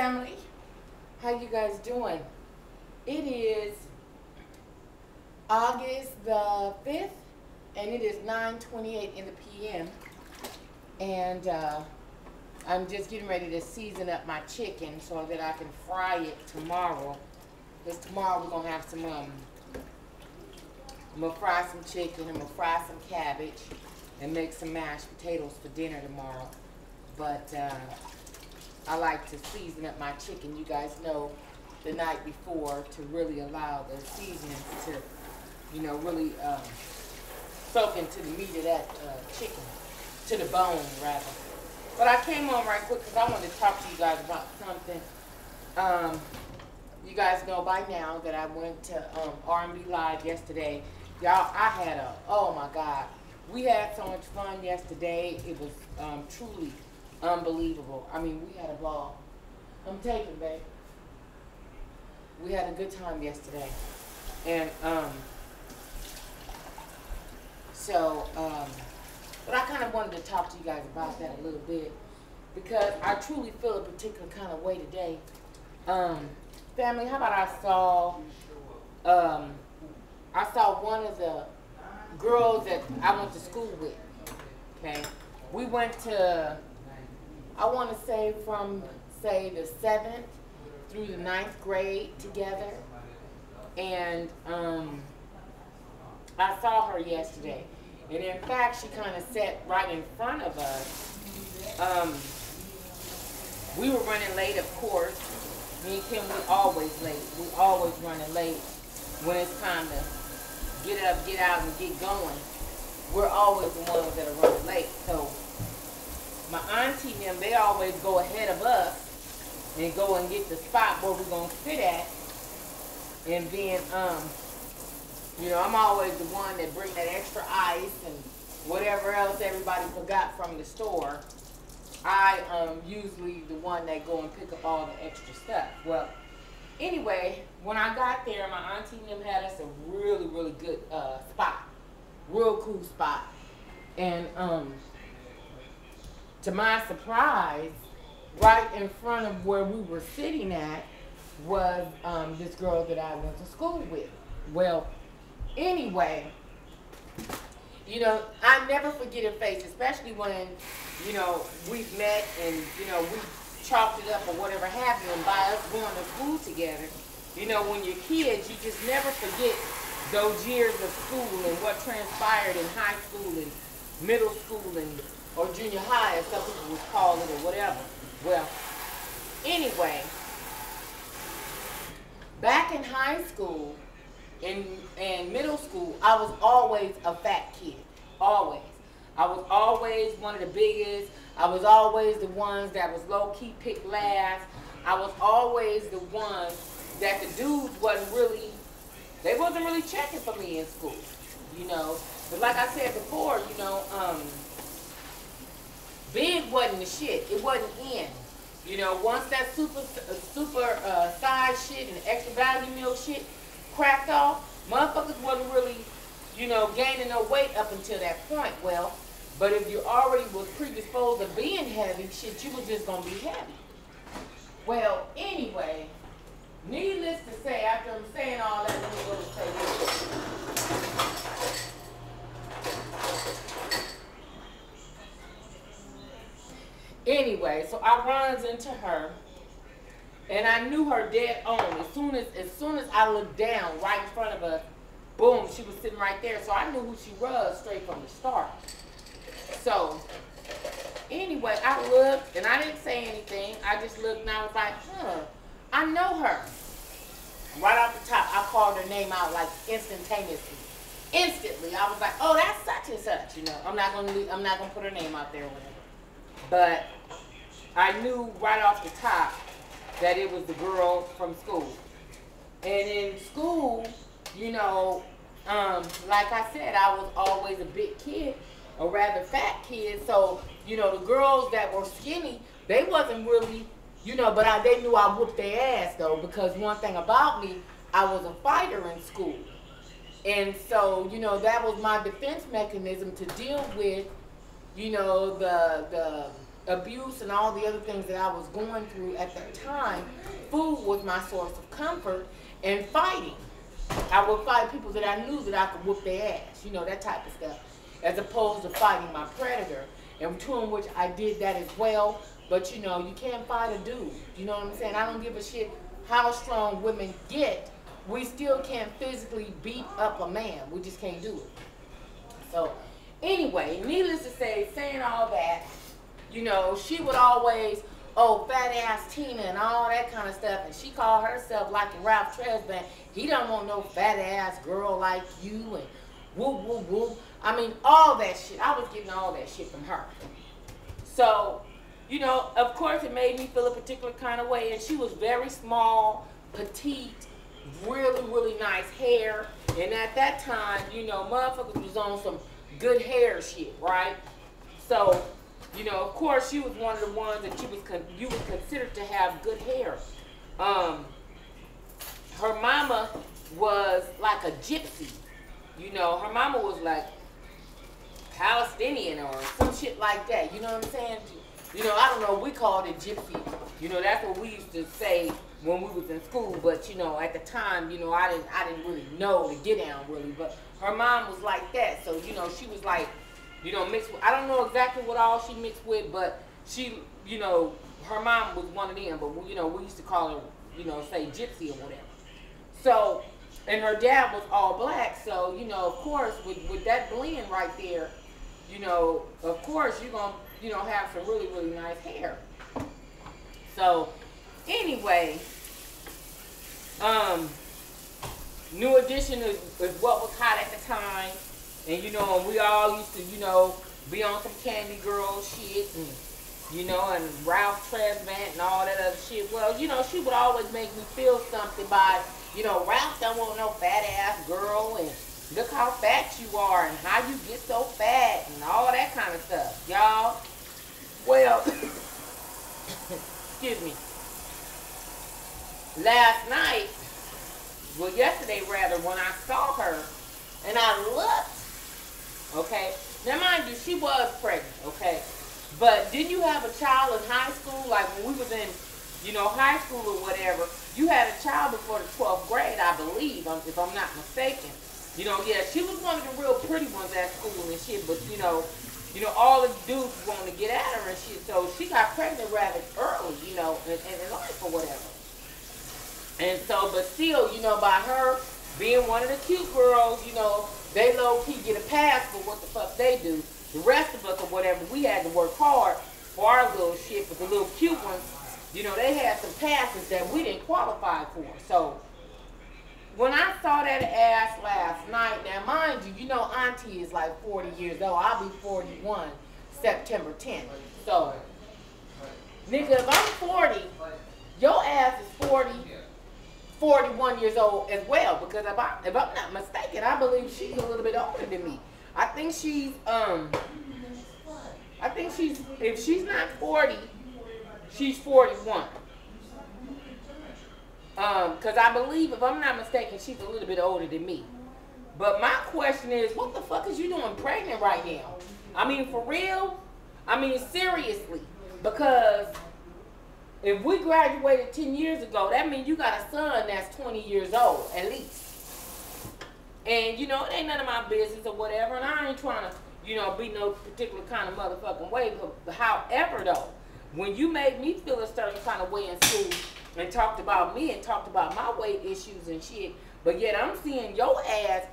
family. How you guys doing? It is August the 5th, and it is 9.28 in the p.m. And uh, I'm just getting ready to season up my chicken so that I can fry it tomorrow. Because tomorrow we're going to have some, um, I'm going to fry some chicken, I'm going to fry some cabbage, and make some mashed potatoes for dinner tomorrow. But uh, I like to season up my chicken, you guys know, the night before to really allow the seasonings to, you know, really um, soak into the meat of that uh, chicken, to the bone rather. But I came on right quick because I wanted to talk to you guys about something. Um, you guys know by now that I went to um, R&B Live yesterday. Y'all, I had a, oh my God. We had so much fun yesterday. It was um, truly unbelievable. I mean, we had a ball. I'm taking, babe. We had a good time yesterday. And, um, so, um, but I kind of wanted to talk to you guys about that a little bit because I truly feel a particular kind of way today. Um, family, how about I saw, um, I saw one of the girls that I went to school with. Okay, we went to, I want to say from say the seventh through the ninth grade together, and um, I saw her yesterday. And in fact, she kind of sat right in front of us. Um, we were running late, of course. Me and Kim, we always late. We always running late when it's time to get up, get out, and get going. We're always the ones that are running late. So my auntie and them, they always go ahead of us and go and get the spot where we're gonna sit at. And then, um, you know, I'm always the one that bring that extra ice and whatever else everybody forgot from the store. I um usually the one that go and pick up all the extra stuff. Well, anyway, when I got there, my auntie and them had us a really, really good uh, spot, real cool spot, and um, to my surprise, right in front of where we were sitting at was um, this girl that I went to school with. Well, anyway, you know, I never forget her face, especially when, you know, we've met and, you know, we chopped it up or whatever you, and by us going to school together, you know, when you're kids, you just never forget those years of school and what transpired in high school and middle school and or junior high, as some people would call it, or whatever. Well, anyway, back in high school, in in middle school, I was always a fat kid. Always. I was always one of the biggest. I was always the ones that was low key picked last. I was always the one that the dudes wasn't really, they wasn't really checking for me in school, you know. But like I said before, you know, um, big wasn't the shit. It wasn't in. You know, once that super uh, super uh, size shit and extra value meal shit cracked off, motherfuckers wasn't really, you know, gaining no weight up until that point. Well, but if you already was predisposed to being heavy, shit, you was just gonna be heavy. Well, anyway, needless to say, after I'm saying all that, let me go and say this. Anyway, so I runs into her, and I knew her dead on. As soon as as soon as I looked down right in front of her, boom, she was sitting right there. So I knew who she was straight from the start. So anyway, I looked and I didn't say anything. I just looked and I was like, huh, I know her. Right off the top, I called her name out like instantaneously. Instantly, I was like, "Oh, that's such and such." You know, I'm not gonna, I'm not gonna put her name out there whatever. But I knew right off the top that it was the girl from school. And in school, you know, um, like I said, I was always a big kid, a rather fat kid. So, you know, the girls that were skinny, they wasn't really, you know, but I, they knew I whooped their ass though, because one thing about me, I was a fighter in school. And so, you know, that was my defense mechanism to deal with, you know, the the abuse and all the other things that I was going through at that time, food was my source of comfort and fighting. I would fight people that I knew that I could whoop their ass, you know, that type of stuff, as opposed to fighting my predator, and to which I did that as well. But you know, you can't fight a dude. You know what I'm saying? I don't give a shit how strong women get. We still can't physically beat up a man. We just can't do it. So, anyway, needless to say, saying all that, you know, she would always, oh, fat ass Tina and all that kind of stuff. And she called herself like a Ralph Tresvant. He don't want no fat ass girl like you and whoop, whoop, whoop. I mean, all that shit. I was getting all that shit from her. So, you know, of course it made me feel a particular kind of way. And she was very small, petite, really, really nice hair. And at that time, you know, motherfuckers was on some good hair shit, right? So, you know, of course, she was one of the ones that you was you was considered to have good hair. Um, her mama was like a gypsy. You know, her mama was like Palestinian or some shit like that. You know what I'm saying? You know, I don't know. We called it gypsy. You know, that's what we used to say when we was in school. But you know, at the time, you know, I didn't I didn't really know to get down really. But her mom was like that. So you know, she was like, you know, mixed. With, I don't know exactly what all she mixed with, but she, you know, her mom was one of them. But you know, we used to call her, you know, say gypsy or whatever. So, and her dad was all black. So you know, of course, with with that blend right there, you know, of course you're gonna, you know, have some really really nice hair. So, anyway, um, New Edition is, is what was hot at the time. And you know, we all used to, you know, be on some Candy Girl shit and you know, and Ralph Tresvant and all that other shit. Well, you know, she would always make me feel something by, you know, Ralph don't want no fat ass girl and look how fat you are and how you get so fat and all that kind of stuff, y'all. Well, excuse me. Last night, well, yesterday rather, when I saw her and I looked, okay, now mind you, she was pregnant, okay, but didn't you have a child in high school, like when we was in, you know, high school or whatever, you had a child before the 12th grade, I believe, um, if I'm not mistaken. You know, yeah, she was one of the real pretty ones at school and shit, but you know, you know, all the dudes wanted to get at her and shit, so she got pregnant rather early, you know, in, in, in life or whatever. And so, but still, you know, by her being one of the cute girls, you know, they low key get a pass for what the fuck they do. The rest of us or whatever, we had to work hard for our little shit, but the little cute ones, you know, they had some passes that we didn't qualify for. So when I saw that ass last night, now mind you, you know Auntie is like 40 years old. I'll be 41 September 10th. So, nigga, if I'm 40, your ass is 40, 41 years old as well. Because if, I, if I'm not mistaken, I believe she's a little bit older than me. I think she's, um, I think she's, if she's not 40, she's 41. Um, cause I believe, if I'm not mistaken, she's a little bit older than me. But my question is, what the fuck is you doing pregnant right now? I mean, for real? I mean, seriously. Because if we graduated 10 years ago, that means you got a son that's 20 years old, at least. And, you know, it ain't none of my business or whatever, and I ain't trying to, you know, be no particular kind of motherfucking way. But however, though, when you made me feel a certain kind of way in school, and talked about me and talked about my weight issues and shit. But yet I'm seeing your ass,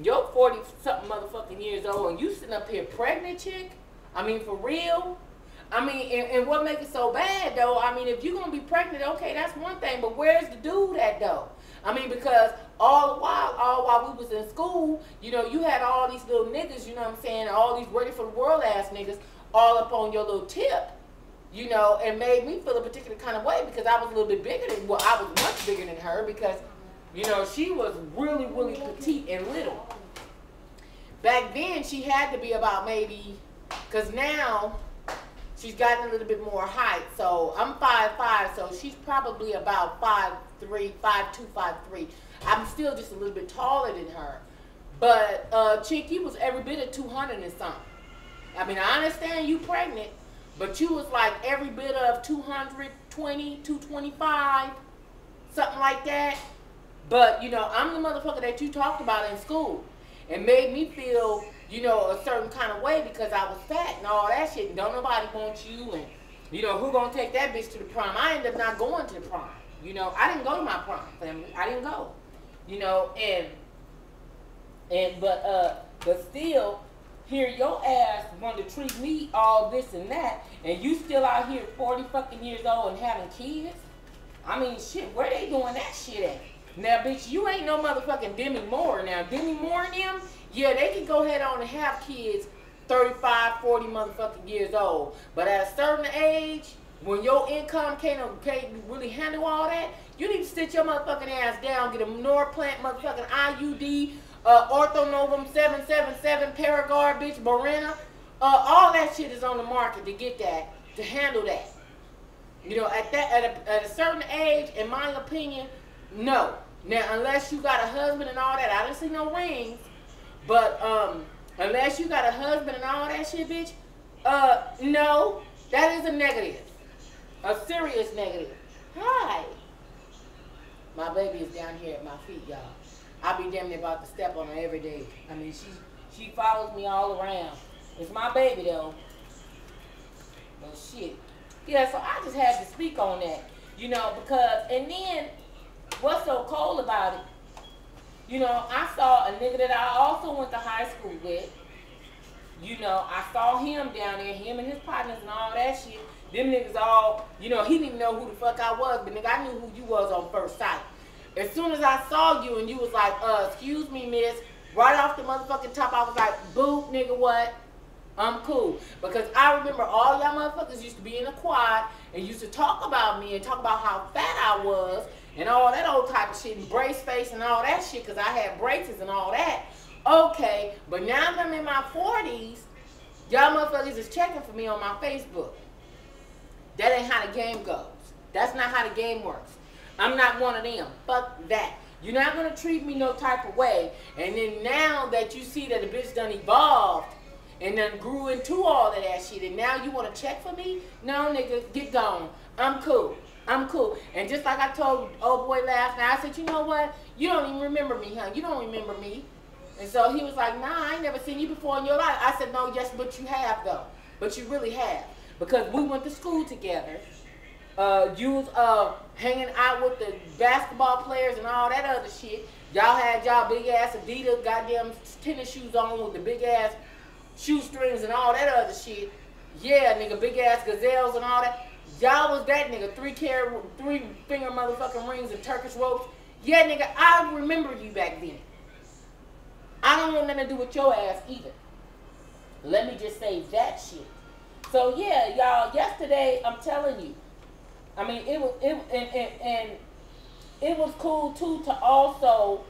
your 40 something motherfucking years old, and you sitting up here pregnant, chick. I mean, for real. I mean, and, and what makes it so bad though? I mean, if you're gonna be pregnant, okay, that's one thing. But where's the dude at though? I mean, because all the while, all while we was in school, you know, you had all these little niggas, you know what I'm saying, all these ready for the world ass niggas, all up on your little tip you know, and made me feel a particular kind of way because I was a little bit bigger than, well, I was much bigger than her because, you know, she was really, really petite and little. Back then, she had to be about maybe, because now she's gotten a little bit more height. So I'm five five, so she's probably about five three, five two, five three. I'm still just a little bit taller than her. But uh, Chicky was every bit of 200 and something. I mean, I understand you pregnant, but you was like every bit of 220, 225, something like that. But you know, I'm the motherfucker that you talked about in school and made me feel, you know, a certain kind of way because I was fat and all that shit. And don't nobody want you and you know, who gonna take that bitch to the prom? I ended up not going to the prom. You know, I didn't go to my prom family. I didn't go. You know, and and but uh but still here your ass want to treat me all this and that and you still out here 40 fucking years old and having kids? I mean shit, where they doing that shit at? Now bitch, you ain't no motherfucking Demi Moore now. Demi Moore and them, yeah, they can go ahead on and have kids 35, 40 motherfucking years old. But at a certain age, when your income can't, can't really handle all that, you need to sit your motherfucking ass down, get a Norplant motherfucking IUD, uh, Ortho-Novum 777, Paragard, bitch, Mirena. Uh, all that shit is on the market to get that, to handle that. You know, at that at a, at a certain age, in my opinion, no. Now, unless you got a husband and all that, I didn't see no rings. But um, unless you got a husband and all that shit, bitch, uh, no, that is a negative, a serious negative. Hi. My baby is down here at my feet, y'all. I be damn near about to step on her every day. I mean, she she follows me all around. It's my baby though. But shit. Yeah, so I just had to speak on that. You know, because and then what's so cold about it? You know, I saw a nigga that I also went to high school with. You know, I saw him down there, him and his partners and all that shit. Them niggas all, you know, he didn't even know who the fuck I was, but nigga, I knew who you was on first sight. As soon as I saw you and you was like, uh, excuse me, miss, right off the motherfucking top, I was like, boo, nigga, what? I'm cool. Because I remember all y'all motherfuckers used to be in the quad and used to talk about me and talk about how fat I was and all that old type of shit and brace face and all that shit because I had braces and all that. Okay, but now that I'm in my 40s, y'all motherfuckers is checking for me on my Facebook. That ain't how the game goes. That's not how the game works. I'm not one of them. Fuck that. You're not gonna treat me no type of way. And then now that you see that the bitch done evolved and then grew into all of that shit, and now you wanna check for me? No, nigga, get gone. I'm cool. I'm cool. And just like I told old boy last night, I said, you know what? You don't even remember me, huh? You don't remember me. And so he was like, nah, I ain't never seen you before in your life. I said, no, yes, but you have though. But you really have. Because we went to school together. Uh, you was uh, hanging out with the basketball players and all that other shit. Y'all had y'all big ass Adidas goddamn tennis shoes on with the big ass shoestrings and all that other shit. Yeah, nigga, big ass gazelles and all that. Y'all was that nigga, three care, three finger motherfucking rings and Turkish ropes. Yeah, nigga, I remember you back then. I don't want nothing to do with your ass either. Let me just say that shit. So yeah, y'all, yesterday, I'm telling you, I mean, it was, it, and, and, and it was cool too to also,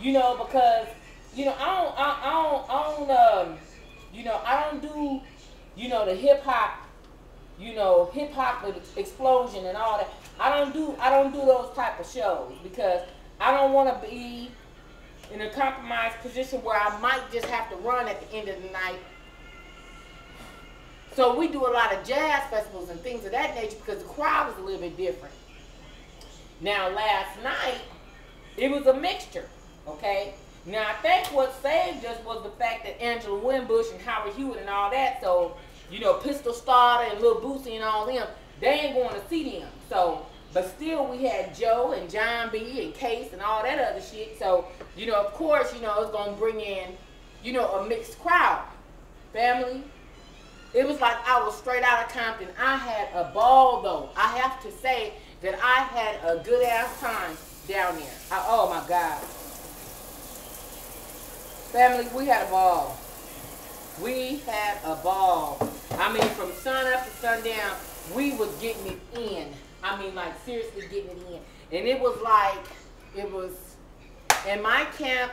you know, because, you know, I don't, I, I don't, I don't, um, you know, I don't do, you know, the hip hop you know, hip hop explosion and all that. I don't do I don't do those type of shows because I don't want to be in a compromised position where I might just have to run at the end of the night. So we do a lot of jazz festivals and things of that nature because the crowd is a little bit different. Now last night it was a mixture, okay? Now I think what saved us was the fact that Angela Winbush and Howard Hewitt and all that, so you know, Pistol Starter and Lil Boosie and all them, they ain't going to see them. So, but still we had Joe and Jon B and Case and all that other shit. So, you know, of course, you know, it's going to bring in, you know, a mixed crowd. Family. It was like I was straight out of Compton. I had a ball though. I have to say that I had a good ass time down there. I, oh my God. Family, we had a ball. We had a ball. I mean, from sun up to sundown, we was getting it in. I mean, like seriously getting it in. And it was like, it was, in my camp,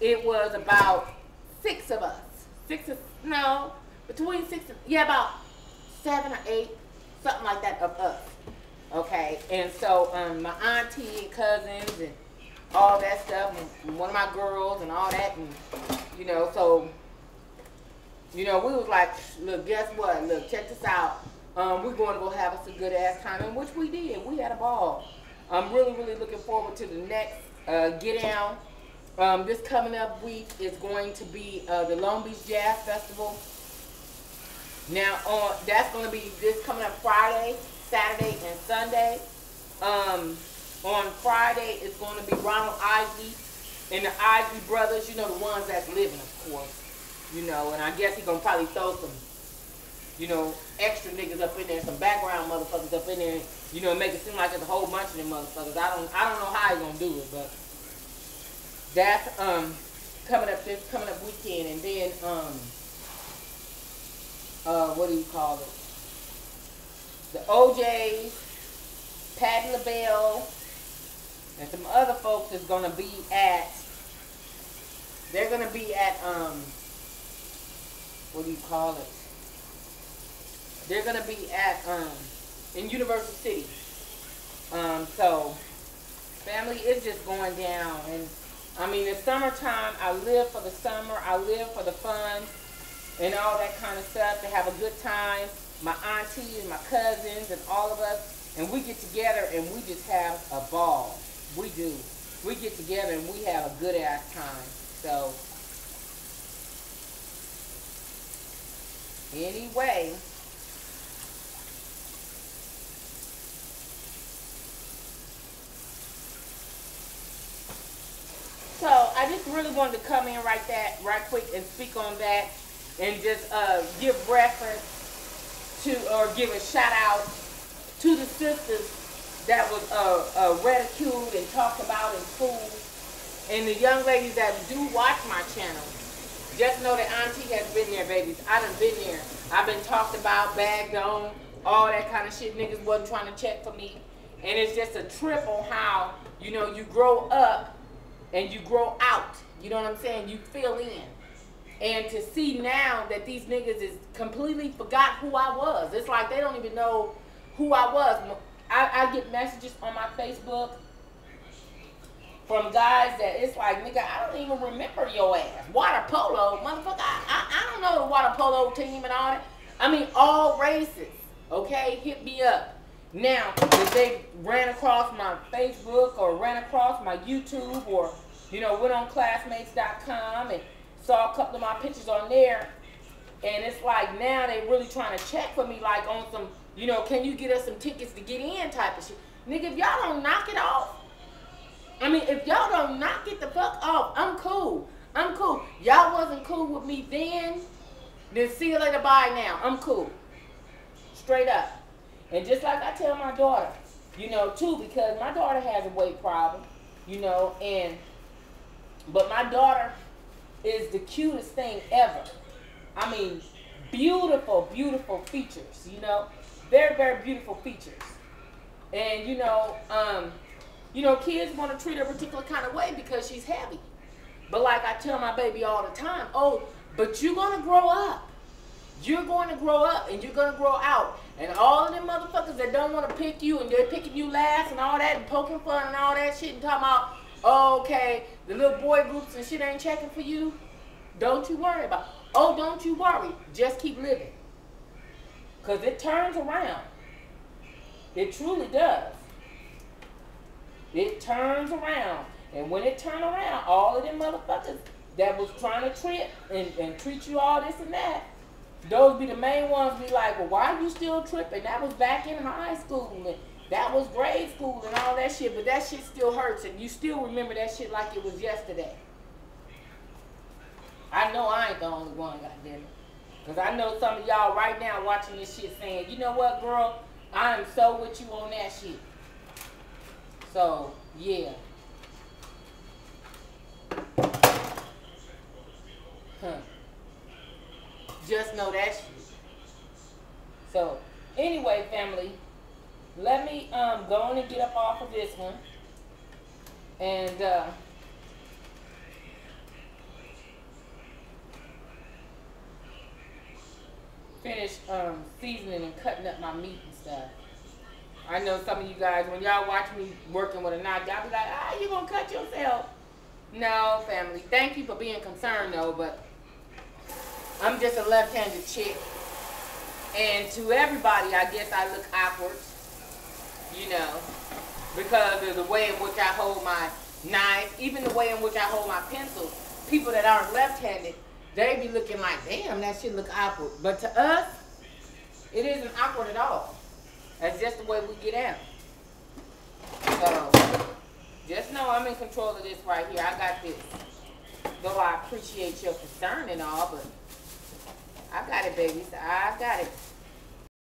it was about six of us. Six of, no, between six, and, yeah, about seven or eight, something like that of us. Okay, and so um, my auntie and cousins and all that stuff, and one of my girls and all that, and you know, so you know, we was like, look, guess what? Look, check this out. Um, we're going to go have us a good ass time, and which we did. We had a ball. I'm really, really looking forward to the next uh, get down. Um, this coming up week is going to be uh, the Long Beach Jazz Festival. Now, on that's going to be this coming up Friday, Saturday, and Sunday. Um, on Friday, it's going to be Ronald Isley and the Isley brothers. You know the ones that's living, of course. You know, and I guess he's gonna probably throw some, you know, extra niggas up in there, some background motherfuckers up in there. You know, make it seem like it's a whole bunch of them motherfuckers. I don't, I don't know how he's gonna do it, but that's um coming up this coming up weekend, and then um uh what do you call it? The O'Jays, Patti LaBelle, and some other folks is gonna be at. They're gonna be at um. What do you call it? They're gonna be at um in Universal City. Um, so family is just going down, and I mean it's summertime. I live for the summer. I live for the fun and all that kind of stuff. To have a good time. My auntie and my cousins and all of us, and we get together and we just have a ball. We do. We get together and we have a good ass time. So, anyway. So I just really wanted to come in right that right quick and speak on that and just uh, give reference to or give a shout out to the sisters that was uh, uh, ridiculed and talked about in school. And the young ladies that do watch my channel, just know that Auntie has been there, babies. I done been there. I've been talked about, bagged on, all that kind of shit. Niggas wasn't trying to check for me. And it's just a trip on how, you know, you grow up and you grow out. You know what I'm saying? You fill in. And to see now that these niggas is completely forgot who I was. It's like they don't even know who I was. I, I get messages on my Facebook from guys that it's like, nigga, I don't even remember your ass. Water polo, motherfucker. I, I, I don't know the water polo team and all that. I mean, all races. Okay, hit me up. Now, if they ran across my Facebook or ran across my YouTube or, you know, went on classmates.com and saw a couple of my pictures on there, and it's like now they really trying to check for me, like on some you know, can you get us some tickets to get in type of shit. Nigga, if y'all don't knock it off, I mean, if y'all don't not get the fuck off, I'm cool. I'm cool. Y'all wasn't cool with me then, then see you later, bye now. I'm cool. Straight up. And just like I tell my daughter, you know, too, because my daughter has a weight problem, you know, and, but my daughter is the cutest thing ever. I mean, beautiful, beautiful features, you know very, very beautiful features. And you know, um, you know, kids want to treat her a particular kind of way because she's heavy. But like I tell my baby all the time, oh, but you're gonna grow up. You're going to grow up and you're gonna grow out. And all of them motherfuckers that don't want to pick you and they're picking you last and all that and poking fun and all that shit and talking about, oh, okay, the little boy groups and shit ain't checking for you. Don't you worry about. Oh, don't you worry. Just keep living. Because it turns around. It truly does. It turns around. And when it turn around, all of them motherfuckers that was trying to trip and, and treat you all this and that, those be the main ones be like, well, why are you still tripping? That was back in high school and that was grade school and all that shit, but that shit still hurts and you still remember that shit like it was yesterday. I know I ain't the only one, goddamn it. Because I know some of y'all right now watching this shit saying, you know what, girl? I am so with you on that shit. So, yeah. Huh. Just know that shit. So, anyway, family, let me um, go on and get up off of this one. And, uh, finish um, seasoning and cutting up my meat and stuff. I know some of you guys, when y'all watch me working with a knife, y'all be like, ah, you gonna cut yourself. No, family. Thank you for being concerned though, but I'm just a left-handed chick. And to everybody, I guess I look awkward, you know, because of the way in which I hold my knife, even the way in which I hold my pencil. People that aren't left-handed, they be looking like, damn, that shit look awkward. But to us, it isn't awkward at all. That's just the way we get out. So, just know I'm in control of this right here. I got this. Though I appreciate your concern and all, but I got it, baby. I got it.